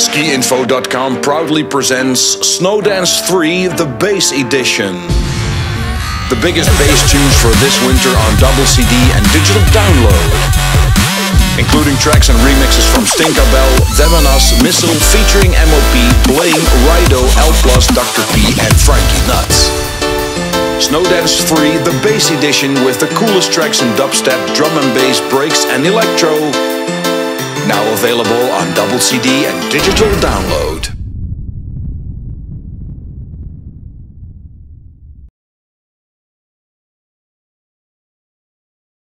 SkiInfo.com proudly presents Snowdance 3 The Bass Edition. The biggest bass tunes for this winter on double CD and digital download. Including tracks and remixes from Stinkahbell, Demonas, Missil featuring MOP, Blame, Rido, L+, Dr. P and Franky Nuts. Snowdance 3 The Bass Edition with the coolest tracks in dubstep, drum and bass, breaks and electro. Now available on double CD and digital download.